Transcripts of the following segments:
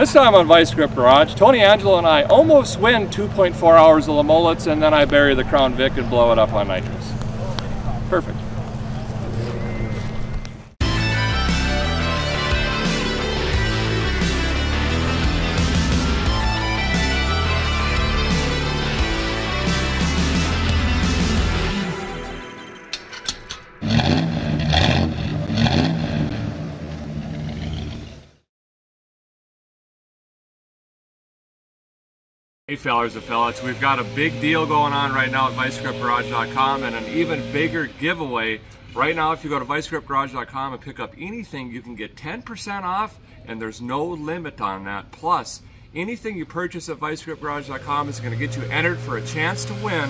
This time on Vice Grip Garage, Tony Angelo and I almost win 2.4 hours of LeMullets and then I bury the Crown Vic and blow it up on nitrous. Perfect. Hey fellers and fellas, we've got a big deal going on right now at ViceGripGarage.com and an even bigger giveaway. Right now if you go to ViceGripGarage.com and pick up anything, you can get 10% off and there's no limit on that. Plus, anything you purchase at ViceGripGarage.com is going to get you entered for a chance to win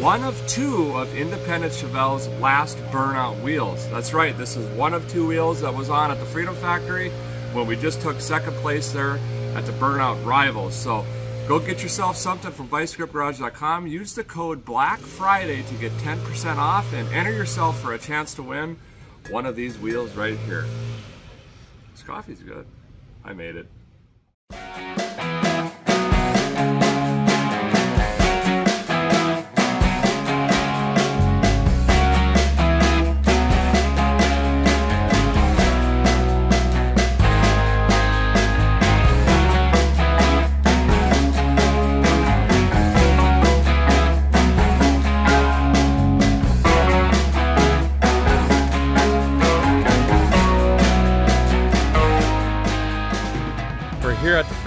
one of two of Independence Chevelle's last burnout wheels. That's right, this is one of two wheels that was on at the Freedom Factory when we just took second place there at the Burnout Rivals. So Go get yourself something from ViceGripGarage.com. Use the code Black Friday to get 10% off and enter yourself for a chance to win one of these wheels right here. This coffee's good. I made it.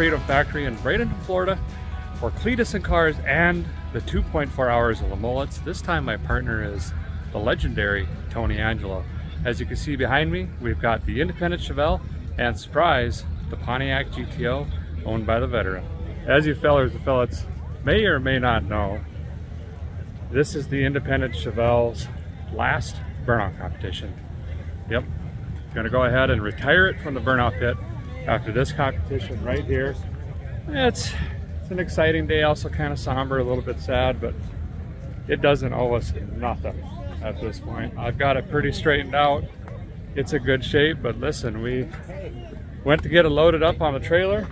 Freedom Factory in Bradenton, Florida for Cleetus and Cars and the 2.4 hours of LeMullets. This time my partner is the legendary Tony Angelo. As you can see behind me, we've got the Independence Chevelle and surprise, the Pontiac GTO owned by the veteran. As you fellers and fellets may or may not know, this is the Independence Chevelle's last burnout competition. Yep, gonna go ahead and retire it from the burnout pit after this competition right here. It's, it's an exciting day, also kind of somber, a little bit sad, but it doesn't owe us nothing at this point. I've got it pretty straightened out. It's a good shape, but listen, we went to get it loaded up on the trailer.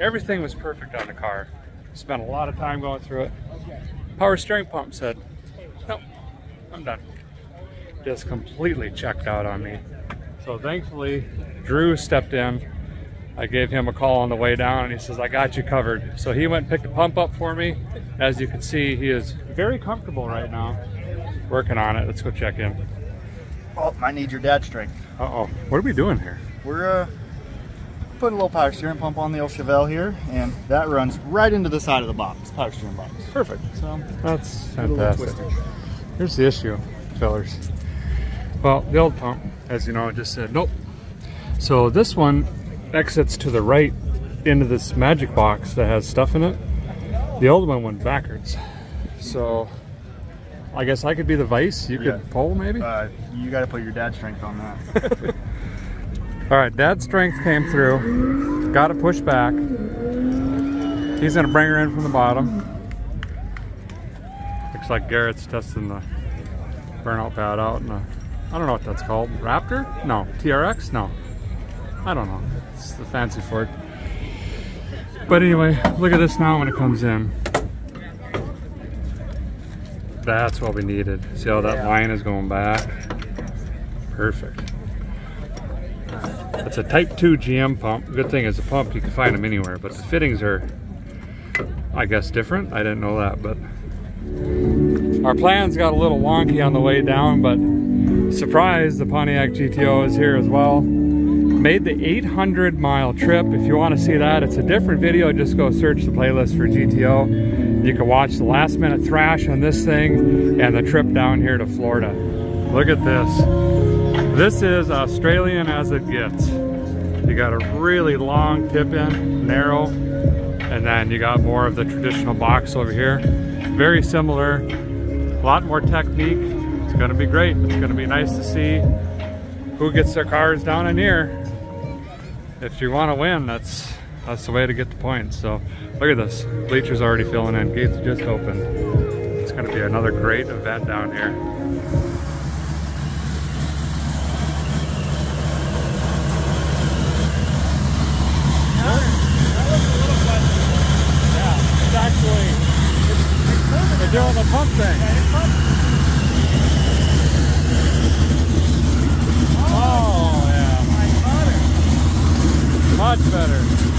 Everything was perfect on the car. Spent a lot of time going through it. Power steering pump said, nope, I'm done. Just completely checked out on me. So thankfully, Drew stepped in I gave him a call on the way down and he says, I got you covered. So he went and picked the pump up for me. As you can see, he is very comfortable right now. Working on it. Let's go check in. Oh, I need your dad strength. Uh-oh. What are we doing here? We're uh, putting a little power steering pump on the old Chevelle here, and that runs right into the side of the box, power steering box. Perfect. So That's a fantastic. Here's the issue, fellers. Well, the old pump, as you know, just said nope. So this one exits to the right into this magic box that has stuff in it. The old one went backwards. So I guess I could be the vice. You Yeah. could pull maybe. Uh, you got to put your dad strength on that. All right, dad's strength came through. Got to push back. He's gonna bring her in from the bottom. Looks like Garrett's testing the burnout pad out in a, I don't know what that's called. Raptor? No. TRX? No. I don't know. It's the fancy fork. But anyway, look at this now when it comes in. That's what we needed. See how that Yeah. line is going back? Perfect. It's a Type 2 GM pump. Good thing is a pump, you can find them anywhere, but the fittings are, I guess, different. I didn't know that, but our plans got a little wonky on the way down, but surprise, the Pontiac GTO is here as well. Made the 800 mile trip. If you want to see that, it's a different video. Just go search the playlist for GTO. You can watch the last minute thrash on this thing and the trip down here to Florida. Look at this. This is Australian as it gets. You got a really long tip in, narrow, and then you got more of the traditional box over here. Very similar, a lot more technique. It's gonna be great. It's gonna be nice to see who gets their cars down in here if you want to win, that's that's the way to get the points. So look at this, bleachers already filling in, gates just opened. It's gonna be another great event down here. They're doing the pump thing. Much better.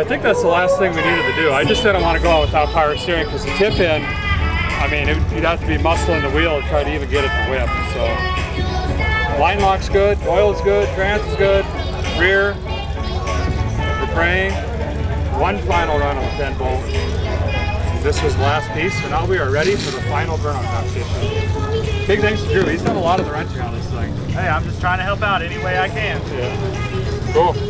I think that's the last thing we needed to do. I just didn't want to go out without power steering because the tip in, I mean, it, you'd have to be muscling the wheel to try to even get it to whip. So line lock's good, oil's good, trans is good, rear, we're praying. One final run on the 10 bolt. This was the last piece, so now we are ready for the final burnout competition. Big thanks to Drew. He's done a lot of the wrenching on this thing. Hey, I'm just trying to help out any way I can. Yeah. Cool.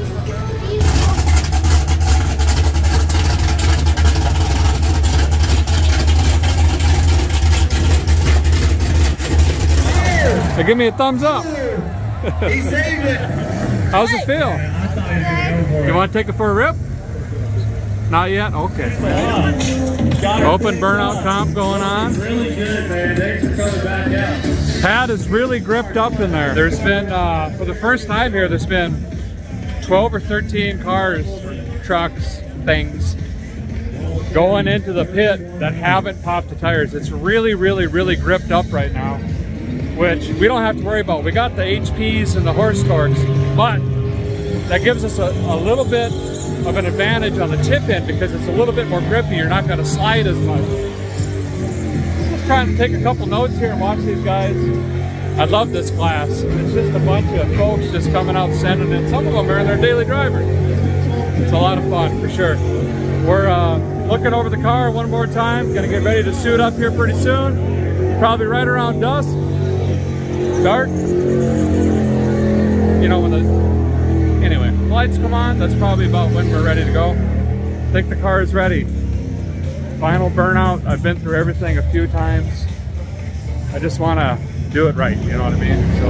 So give me a thumbs up. he saved it. How's it feel? You want to take it for a rip? Not yet? Okay. Open burnout comp going on. Really good, man. Thanks for coming back out. Pad is really gripped up in there. There's been, uh, for the first time here, there's been 12 or 13 cars, trucks, things going into the pit that haven't popped the tires. It's really, really, really gripped up right now which we don't have to worry about. We got the HPs and the horse torques, but that gives us a, a little bit of an advantage on the tip end because it's a little bit more grippy. You're not going to slide as much. Just trying to take a couple notes here and watch these guys. I love this class. It's just a bunch of folks just coming out sending it. Some of them are in their daily drivers. It's a lot of fun for sure. We're uh, looking over the car one more time. Gonna get ready to suit up here pretty soon. Probably right around dusk dark. You know, when the, anyway, lights come on, that's probably about when we're ready to go. I think the car is ready. Final burnout, I've been through everything a few times. I just want to do it right, you know what I mean? So,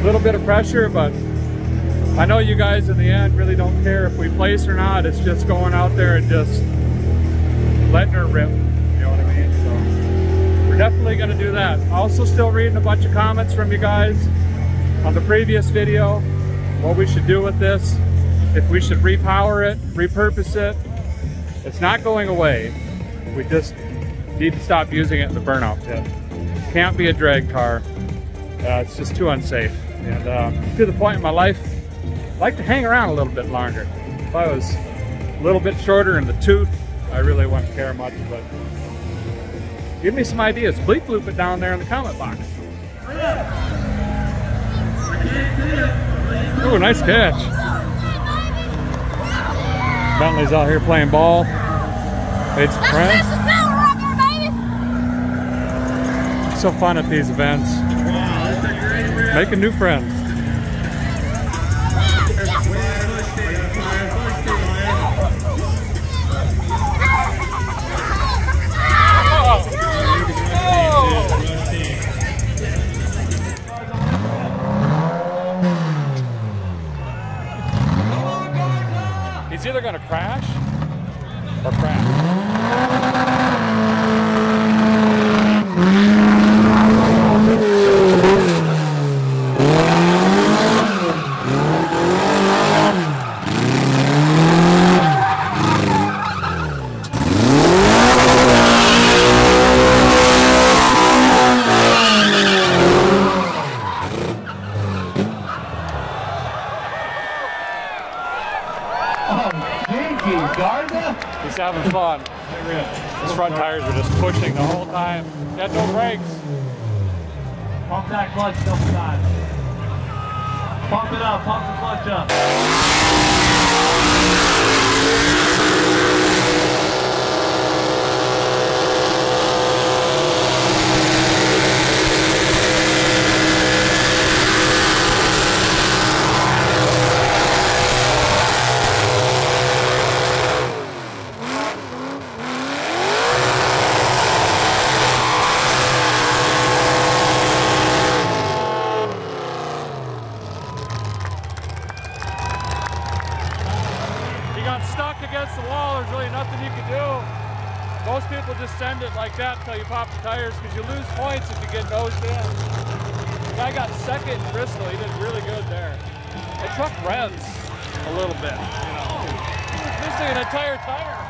a little bit of pressure, but I know you guys in the end really don't care if we place or not. It's just going out there and just letting her rip we're definitely going to do that. Also still reading a bunch of comments from you guys on the previous video, what we should do with this, if we should repower it, repurpose it. It's not going away. We just need to stop using it in the burnout pit. Can't be a drag car. Uh, it's just too unsafe. And uh, to the point in my life, I'd like to hang around a little bit longer. If I was a little bit shorter in the tooth, I really wouldn't care much, but Give me some ideas. Bleep bloop it down there in the comment box. Oh, nice catch. Bentley's out here playing ball. It's some friends. So fun at these events. Making new friends. Either going to crash or crash. He's having fun. His front tires were just pushing the whole time. He had no brakes. Pump that clutch couple times. Pump it up, pump the clutch up. Second Bristol. He did really good there. The truck revs a little bit, you know. He's missing an entire tire.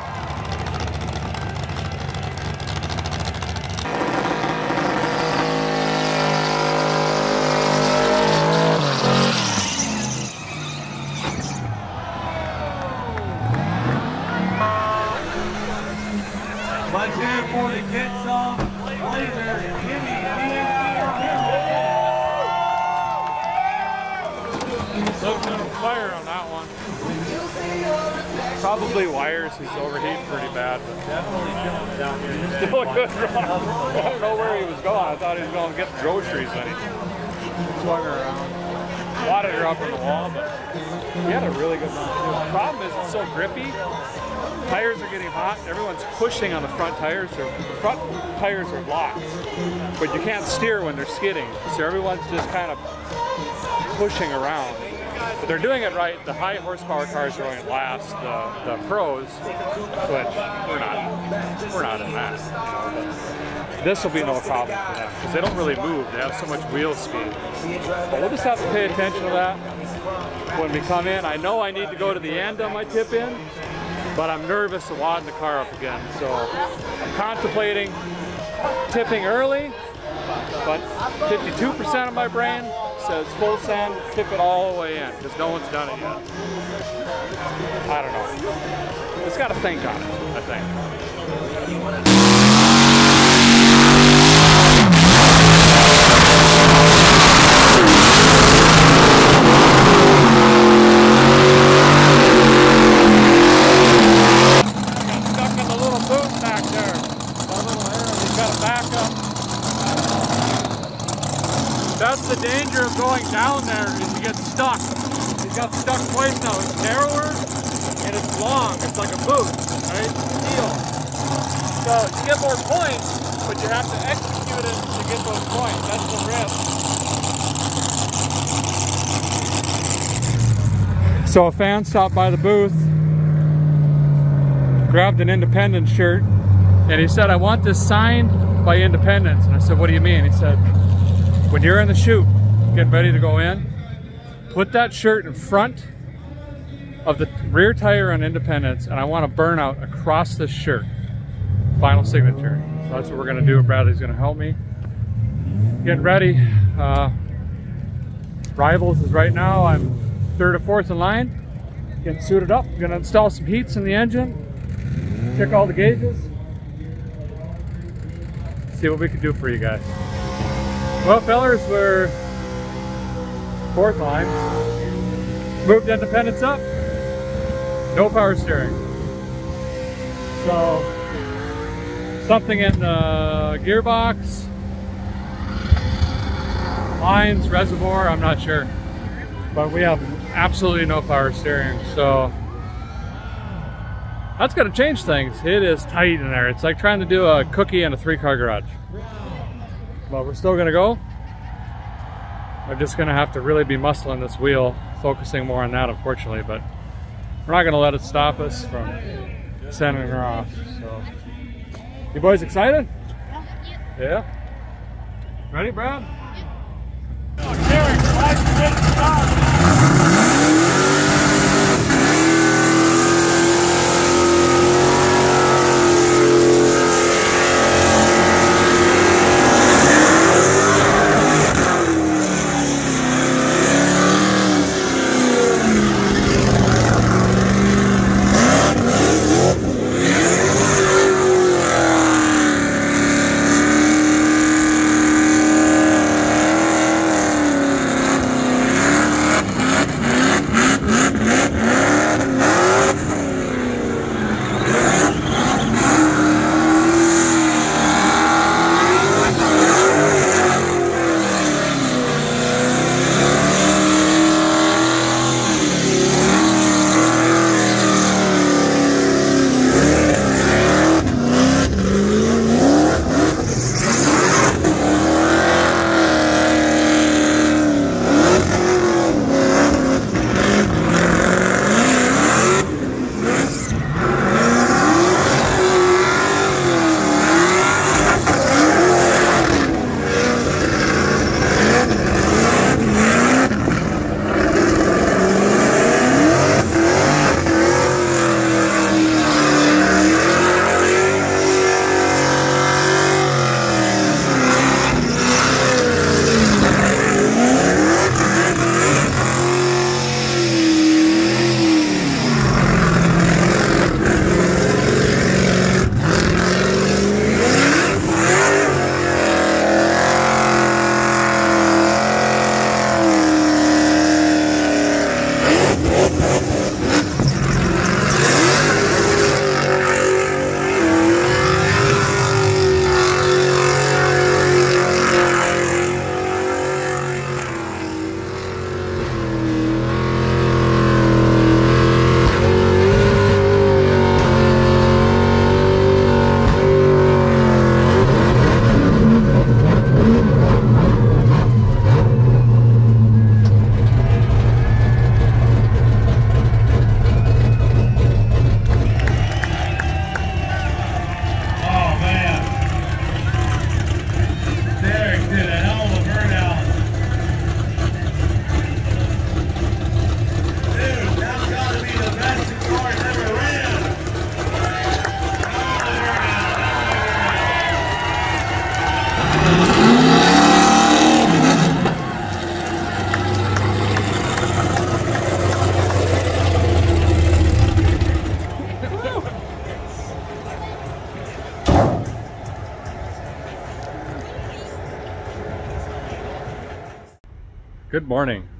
I don't know where he was going. I thought he was going to get the groceries and he swung around. Wadded her up in the wall, but he had a really good too. The problem is it's so grippy. Tires are getting hot. Everyone's pushing on the front tires. The front tires are locked, but you can't steer when they're skidding. So everyone's just kind of pushing around. But they're doing it right. The high horsepower cars are going to last. The, the pros, which we're not, we're not in that. This will be no problem for them because they don't really move. They have so much wheel speed. But we'll just have to pay attention to that when we come in. I know I need to go to the end on my tip in, but I'm nervous of wadding the car up again. So I'm contemplating tipping early, but 52% of my brain says full send, tip it all the way in, because no one's done it yet. I don't know. It's got to think on it, I think. Got stuck in the little boot back there. That little area, you got to back up. That's the danger of going down there is you get stuck. You got stuck twice now. It's narrower and it's long. It's like a boot, right? Steel. So you get more points, but you have to execute it to get those points. That's the risk. So a fan stopped by the booth, grabbed an Independence shirt, and he said, I want this signed by Independence. And I said, what do you mean? He said, when you're in the chute, getting ready to go in, put that shirt in front of the rear tire on Independence, and I want a burnout across this shirt. Final signature. So that's what we're gonna do. Bradley's gonna help me. Getting ready. Uh, Rivals is right now. I'm third or fourth in line. Getting suited up. Gonna install some heats in the engine. Check all the gauges. See what we can do for you guys. Well, fellers, we're fourth line. Moved the Independence up. No power steering. So, something in the gearbox, lines, reservoir, I'm not sure. But we have absolutely no power steering, so that's gonna change things. It is tight in there. It's like trying to do a cookie in a three car garage. But we're still gonna go. I'm just gonna have to really be muscling this wheel, focusing more on that unfortunately, but we're not gonna let it stop us from sending her off. So, you boys excited? Yeah. Ready, Brad? Good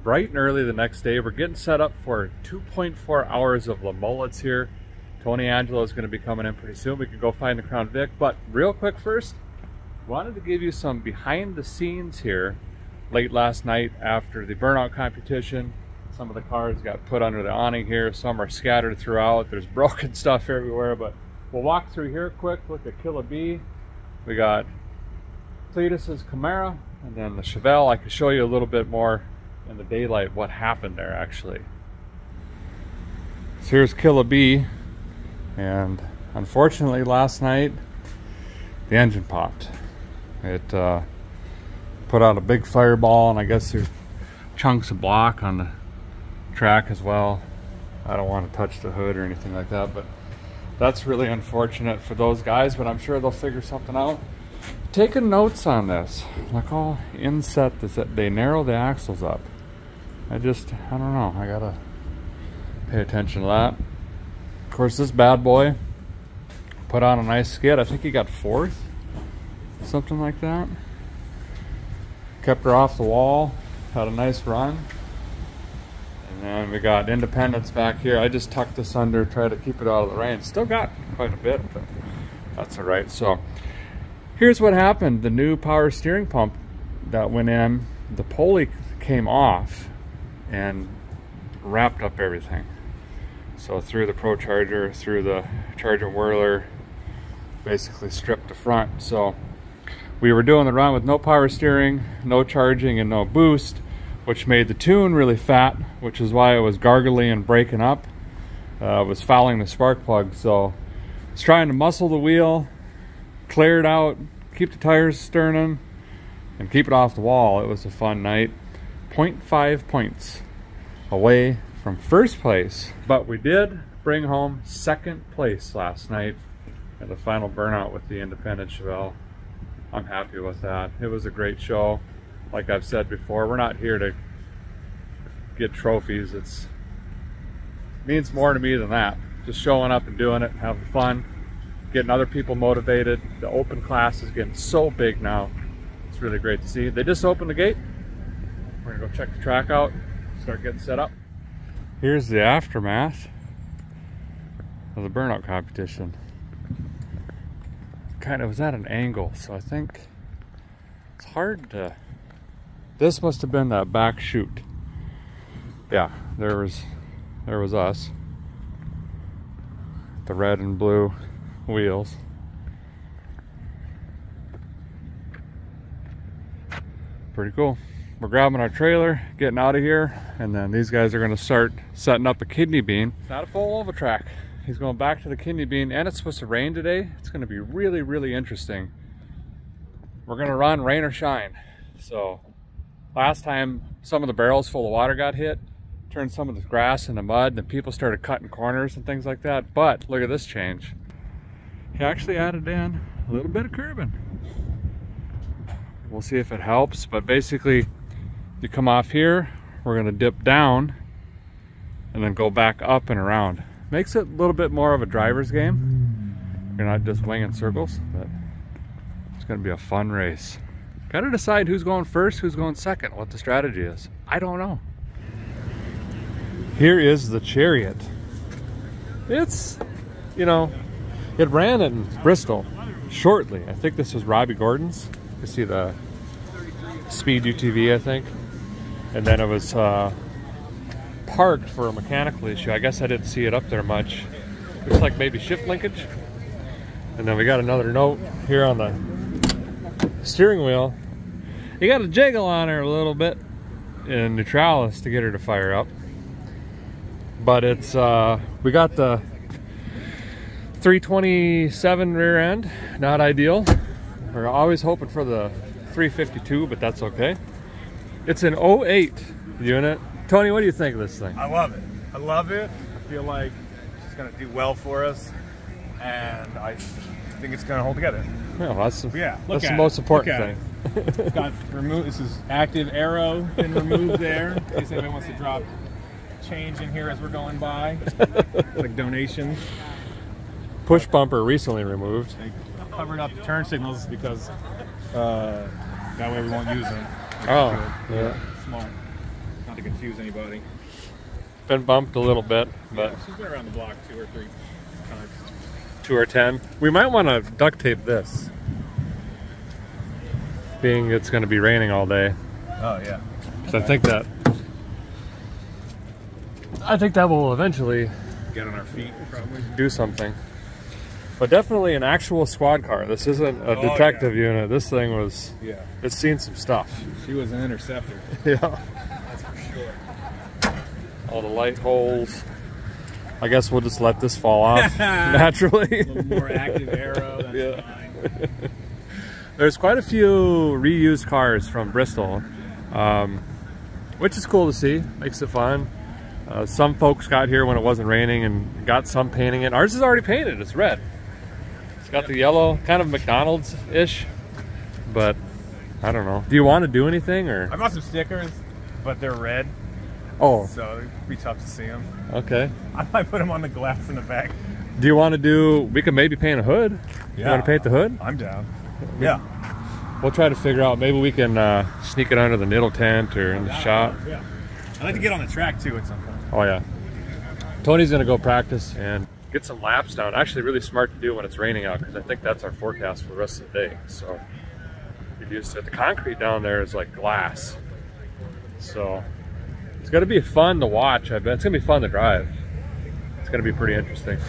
Bright and early the next day. We're getting set up for 2.4 hours of LeMullets here. Tony Angelo is going to be coming in pretty soon. We can go find the Crown Vic. But real quick first, wanted to give you some behind the scenes here late last night after the burnout competition. Some of the cars got put under the awning here. Some are scattered throughout. There's broken stuff everywhere, but we'll walk through here quick, look at Killa B. We got Cleetus's Camaro, and then the Chevelle. I can show you a little bit more in the daylight what happened there actually. So here's Killa and unfortunately last night the engine popped. It uh, put out a big fireball, and I guess there's chunks of block on the track as well. I don't want to touch the hood or anything like that, but that's really unfortunate for those guys, but I'm sure they'll figure something out. Taking notes on this, like all inset, this, they narrow the axles up. I just, I don't know, I gotta pay attention to that. Of course, this bad boy put on a nice skid. I think he got fourth, something like that. Kept her off the wall, had a nice run. And then we got Independence back here. I just tucked this under, try to keep it out of the rain. Still got quite a bit, but that's all right. So here's what happened. The new power steering pump that went in, the pulley came off and wrapped up everything. So through the Pro Charger, through the Charger Whirler, basically stripped the front. So we were doing the run with no power steering, no charging, and no boost which made the tune really fat, which is why it was gargly and breaking up. Uh, was fouling the spark plug, so it's trying to muscle the wheel, clear it out, keep the tires turning, and keep it off the wall. It was a fun night. 0.5 points away from first place, but we did bring home second place last night at the final burnout with the Independence Chevelle. I'm happy with that. It was a great show like I've said before, we're not here to get trophies. It's it means more to me than that. Just showing up and doing it, having fun, getting other people motivated. The open class is getting so big now. It's really great to see. They just opened the gate. We're gonna go check the track out, start getting set up. Here's the aftermath of the burnout competition. Kind of was at an angle, so I think it's hard to this must have been that back chute. Yeah, there was there was us. The red and blue wheels. Pretty cool. We're grabbing our trailer, getting out of here, and then these guys are gonna start setting up a kidney bean. It's not a full over track. He's going back to the kidney bean, and it's supposed to rain today. It's gonna be really, really interesting. We're gonna run rain or shine. So Last time some of the barrels full of water got hit, turned some of the grass into mud, and people started cutting corners and things like that. But look at this change. He actually added in a little bit of curbing. We'll see if it helps, but basically you come off here, we're gonna dip down and then go back up and around. Makes it a little bit more of a driver's game. You're not just winging circles, but it's gonna be a fun race. Gotta decide who's going first, who's going second, what the strategy is. I don't know. Here is the Chariot. It's, you know, it ran in Bristol shortly. I think this was Robby Gordon's. You see the Speed UTV, I think. And then it was uh, parked for a mechanical issue. I guess I didn't see it up there much. Looks like maybe shift linkage. And then we got another note here on the steering wheel, you got to jiggle on her a little bit in neutralis to get her to fire up. But it's, uh, we got the 327 rear end, not ideal. We're always hoping for the 352, but that's okay. It's an 08 unit. Tony, what do you think of this thing? I love it. I love it. I feel like it's going to do well for us, and I think it's going to hold together. Well, that's, yeah, that's the most important thing. It. has got removed. This is active aero been removed there. In case anybody wants to drop change in here as we're going by, like donations. Push bumper recently removed. They covered up the turn signals because uh, that way we won't use them. Oh, yeah. Smart. Not to confuse anybody. Been bumped a little bit, but Yeah, she's been around the block two or three times. two or ten. We might want to duct tape this, being it's going to be raining all day. Oh yeah. So I think that I think that will eventually Get on our feet probably. do something. But definitely an actual squad car. This isn't a Oh, detective yeah. unit. This thing was Yeah. it's seen some stuff. She was an interceptor. Yeah. That's for sure. All the light holes. I guess we'll just let this fall off naturally. A little more active aero. That's Yeah. fine. There's quite a few reused cars from Bristol, um, which is cool to see. Makes it fun. Uh, some folks got here when it wasn't raining and got some painting it. Ours is already painted. It's red. It's got the yellow, kind of McDonald's-ish, but I don't know. Do you want to do anything or? I bought some stickers, but they're red, Oh, so it'd be tough to see them. okay. I might put them on the glass in the back. Do you want to do? We could maybe paint a hood. You want to paint the hood? I'm down. Yeah. We'll try to figure out. Maybe we can uh, sneak it under the niddle tent or in the shop. Yeah. I'd like to get on the track too at some point. Oh yeah. Tony's gonna go practice and get some laps down. Actually, really smart to do when it's raining out because I think that's our forecast for the rest of the day. So get used to it. The concrete down there is like glass, so it's gonna be fun to watch. I bet it's gonna be fun to drive. It's gonna be pretty interesting.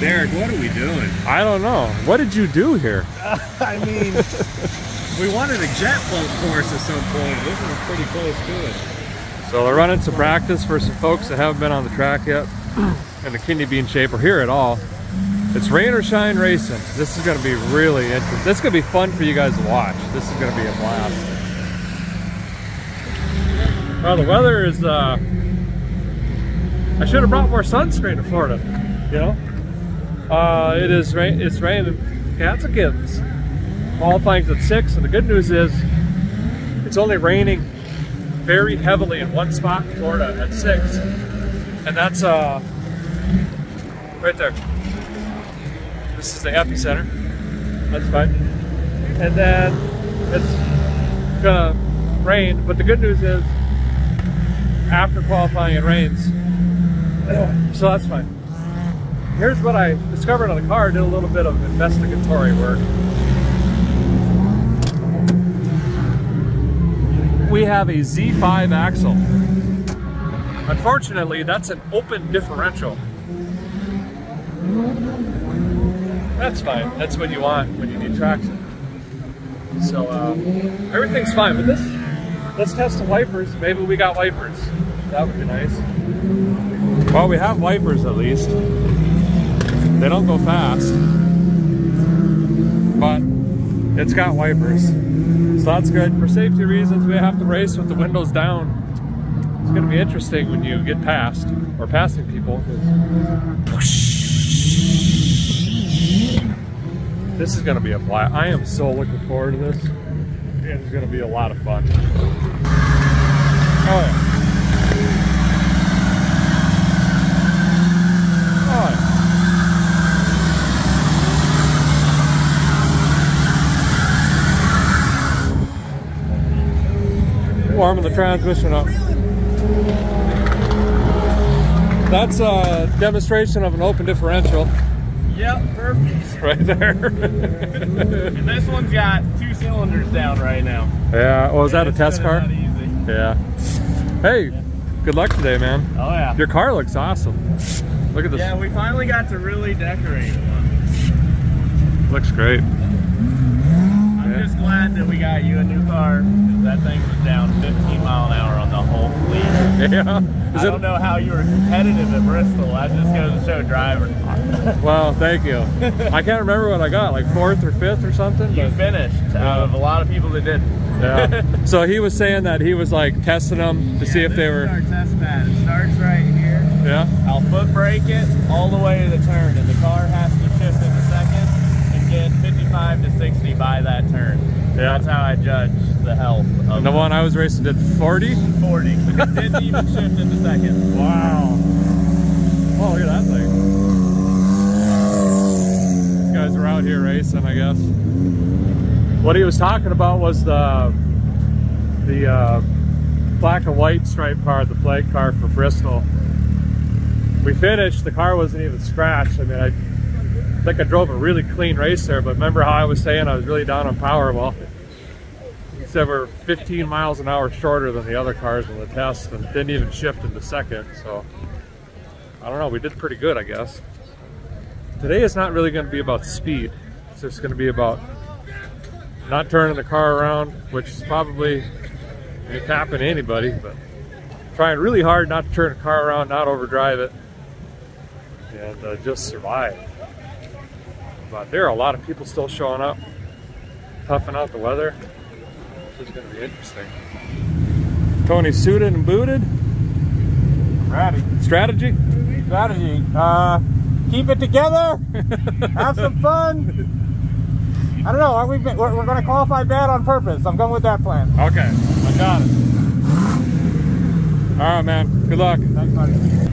Derek, what are we doing? I don't know. What did you do here? I mean, we wanted a jet float course at some point. This is pretty close to it. So they're running some practice for some folks that haven't been on the track yet in the kidney bean shape or here at all. It's rain or shine racing. This is going to be really interesting. This is going to be fun for you guys to watch. This is going to be a blast. Well, the weather is, uh, I should have brought more sunscreen to Florida, you know? Uh, it is rain, it's raining cats and kittens. Qualifying's at six, and the good news is it's only raining very heavily in one spot Florida at six. And that's uh right there. This is the epicenter. That's fine. And then it's gonna rain, but the good news is after qualifying it rains. So that's fine. Here's what I discovered on the car, did a little bit of investigatory work. We have a Z5 axle. Unfortunately, that's an open differential. That's fine. That's what you want when you need traction. So uh, everything's fine. But this, let's test the wipers. Maybe we got wipers. That would be nice. Well, we have wipers at least. They don't go fast, but it's got wipers. So that's good. For safety reasons, we have to race with the windows down. It's going to be interesting when you get past or passing people. This is going to be a blast. I am so looking forward to this. It is going to be a lot of fun. Oh yeah. Oh yeah. Warming the transmission up. That's a demonstration of an open differential Yep, perfect. right there. And this one's got two cylinders down right now. yeah, well, is that a test car? Yeah. Hey, good luck today, man. Oh yeah. Your car looks awesome. Look at this. Yeah, we finally got to really decorate one. Looks great. I'm just glad that we got you a new car. That thing was down 15 mile an hour on the whole fleet. Yeah. Is I it? don't know how you were competitive at Bristol. That just goes to show driver. Well, thank you. I can't remember what I got, like fourth or fifth or something. You But finished out of a lot of people that didn't. yeah. So he was saying that he was like testing them to see if they were. our test pad. It starts right here. Yeah. I'll foot brake it all the way to the turn, and the car has to shift in a second and get 55 to 60 by that turn. Yeah. That's how I judge the health of the one I was racing did 40. 40. It didn't even shift in a second. Wow. Oh, look at that thing. These guys are out here racing, I guess. What he was talking about was the the uh, black and white striped car, the flag car for Bristol. We finished, the car wasn't even scratched. I mean, I think I drove a really clean race there, but remember how I was saying I was really down on power? Well, said we're 15 miles an hour shorter than the other cars in the test and didn't even shift into second, so I don't know, we did pretty good, I guess. Today is not really going to be about speed. It's just going to be about not turning the car around, which is probably it happen to anybody, but trying really hard not to turn the car around, not overdrive it, and uh, just survive. But there are a lot of people still showing up, toughing out the weather. This is going to be interesting. Tony's suited and booted. Ready. Strategy? Strategy. Uh, keep it together. have some fun. I don't know. Are we? We're, we're going to qualify bad on purpose. I'm going with that plan. Okay, I got it. All right, man. Good luck. Thanks, buddy.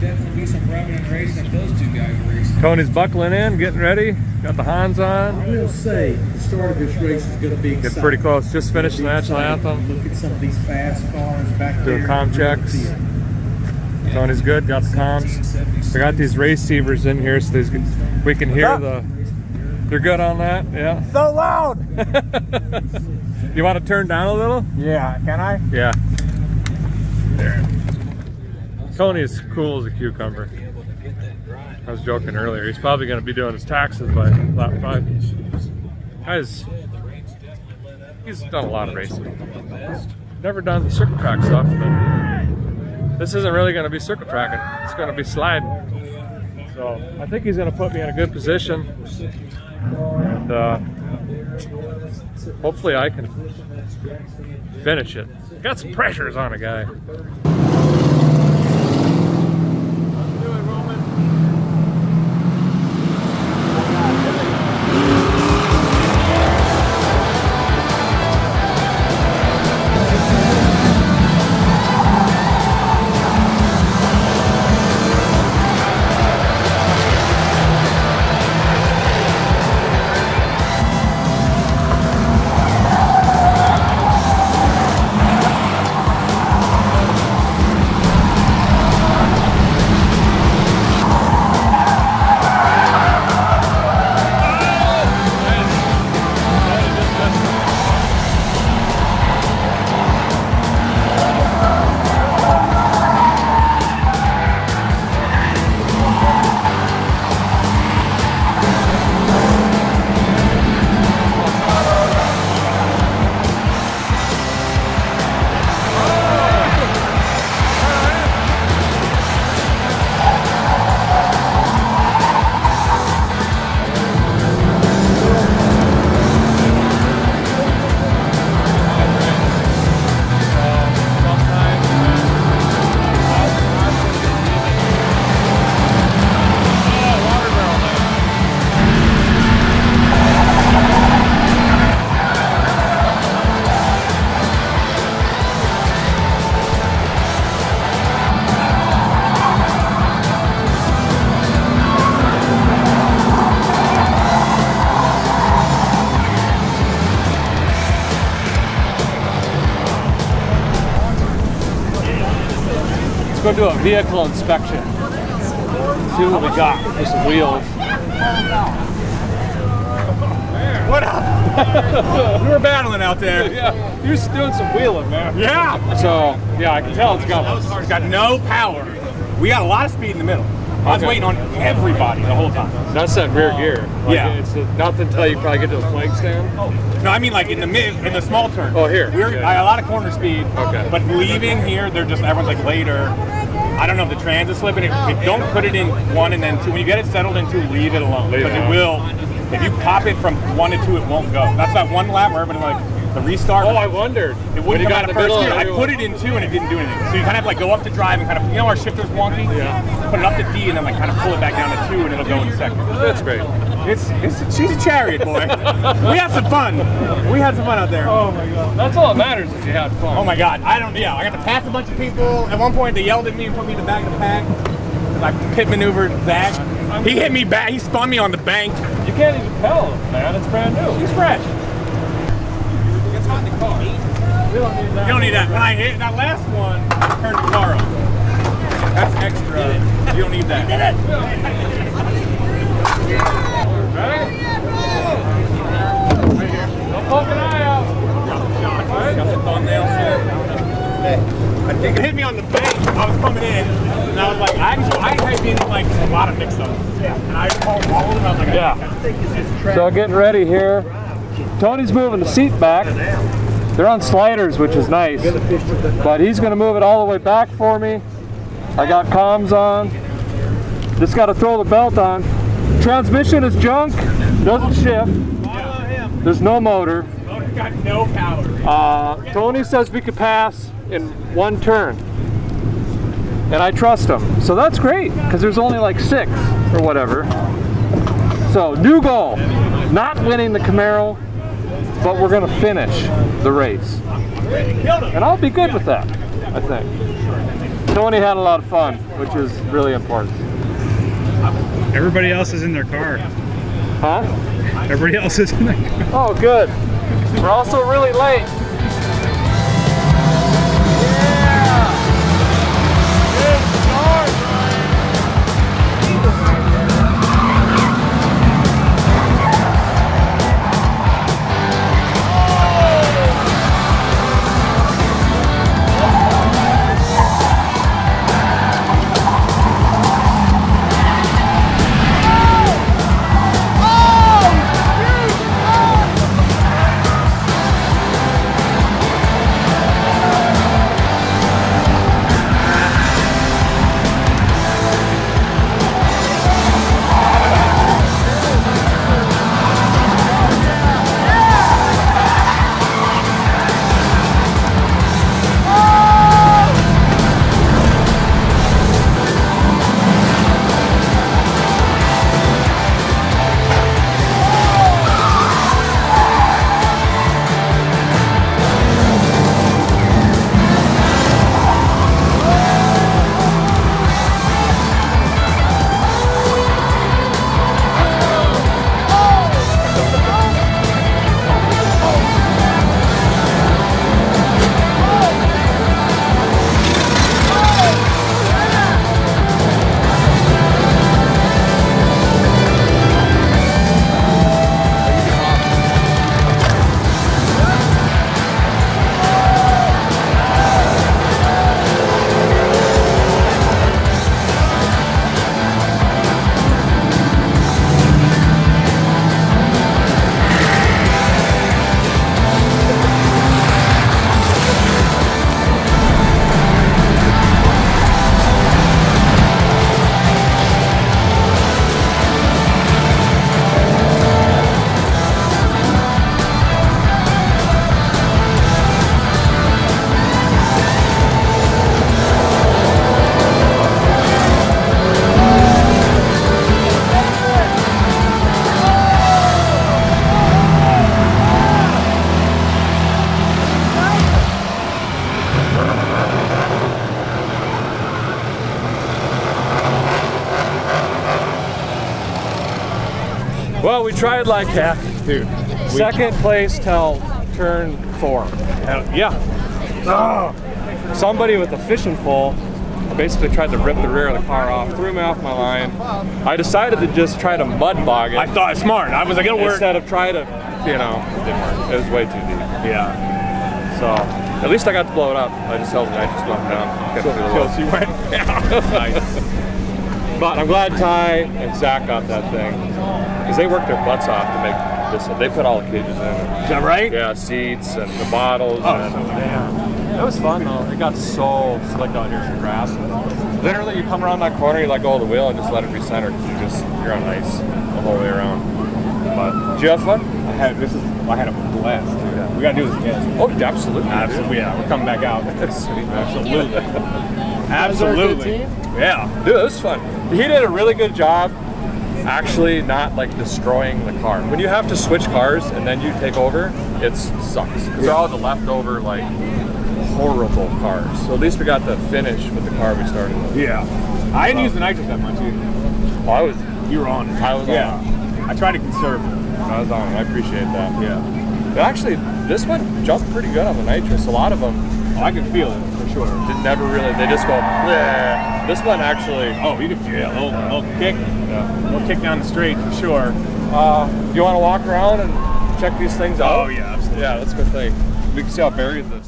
Definitely be some prominent racing if those two guys are racing. Tony's buckling in, getting ready. Got the Hans on. I will say, the start of this race is going to be Getting exciting. pretty close. Just finished the It'll national anthem. Look at some of these fast cars back Doing there. comm checks. Tony's good. Got the comms. I got these receivers in here so these, we can hear the. They're good on that. Yeah. So loud. You want to turn down a little? yeah. Can I? Yeah. There. Tony's cool as a cucumber. I was joking earlier. He's probably going to be doing his taxes by lap five. Guys, he's done a lot of racing. Never done the circuit track stuff, but this isn't really going to be circuit tracking. It's going to be sliding. So I think he's going to put me in a good position. And uh, hopefully I can finish it. Got some pressures on a guy. Do a vehicle inspection. See what we got for some wheels. What up? we were battling out there. Yeah, you're doing some wheeling, man. Yeah. So, yeah, I can tell it's got It's got no power. We got a lot of speed in the middle. I was Okay. waiting on everybody the whole time. That's that rear oh. gear. Like, Yeah. It's nothing until you probably get to the flank stand. Oh. No, I mean like in the mid, in the small turn. Oh, here. We're. I got a lot of corner speed. Okay. But leaving here, they're just everyone's like later. I don't know if the trans is slipping. If, if don't put it in one and then two. When you get it settled in two, leave it alone it because it, will. If you pop it from one to two, it won't go. That's that one lap where everybody like the restart. Oh, I wondered. It wouldn't come got out of the first gear. I put it in two and it didn't do anything. So you kind of have like go up to drive and kind of, you know, our shifter's wonky. Yeah. Put it up to D and then like kind of pull it back down to two and it'll go in second. That's great. It's, it's she's a chariot boy. we had some fun. We had some fun out there. Oh my god. That's all that matters is you had fun. Oh my god, I don't, yeah, I got to pass a bunch of people. At one point, they yelled at me and put me in the back of the pack. I pit maneuvered Zach. He hit me back, he spun me on the bank. You can't even tell, man. It's brand new. He's fresh. It's hot in the car. You don't need that. When I hit that last one, I turned the car on. That's extra. You don't need that. Poke an eye out. Got the thumbnail shit. It hit me on the bank. I was coming in, and I was like, I just, I typed in like a lot of mix-ups. And I called all of them. I was like, Yeah. So getting ready here. Tony's moving the seat back. They're on sliders, which is nice. But he's going to move it all the way back for me. I got comms on. Just got to throw the belt on. Transmission is junk. Doesn't shift. There's no motor. Motor got no power. Uh, Tony says we could pass in one turn. And I trust him. So that's great, because there's only like six or whatever. So, new goal. Not winning the Camaro, but we're going to finish the race. And I'll be good with that, I think. Tony had a lot of fun, which is really important. Everybody else is in their car. Huh? Everybody else is in their car. Oh, good. We're also really late. Well, we tried like half. Dude. Second place till turn four. Yeah. Oh. Somebody with a fishing pole basically tried to rip the rear of the car off, threw me off my line. I decided to just try to mud bog it I thought smart. I was like, it'll work. instead of try to, you know, it didn't work. It was way too deep. Yeah. So at least I got to blow it up. I just held nitrous pump down. Kept it the Kill, low. she went. nice. But I'm glad Ty and Zach got that thing because they worked their butts off to make this. They put all the cages in. Is that right? Yeah, seats and the bottles. Oh, and, damn. It was fun though. It got so slick out here in the grass. Literally, you come around that corner, you let go of the wheel, and just let it recenter because you just you're on ice the whole way around. But did you have fun? I had this is I had a blast. Dude. We gotta do this again. Oh, absolutely. Absolutely. Yeah, we're coming back out. Absolutely. Absolutely. Yeah. Dude, it was fun. He did a really good job actually not like destroying the car. When you have to switch cars and then you take over, it sucks. Because they're all the leftover, like, horrible cars. So at least we got the finish with the car we started with. Yeah. I didn't use the nitrous that much either. Well, I was, You were on it. I was on yeah. I tried to conserve it. I was on it. I appreciate that. Yeah. But actually, This one jumped pretty good on the nitrous. A lot of them Oh, I can feel it for sure. did never really. They just go. Bleh. This one actually. Oh, you can feel it. A little, little kick. A little kick down the straight for sure. Uh, do you want to walk around and check these things out? Oh, yeah, absolutely. Yeah, that's a good thing. We can see how buried this. is.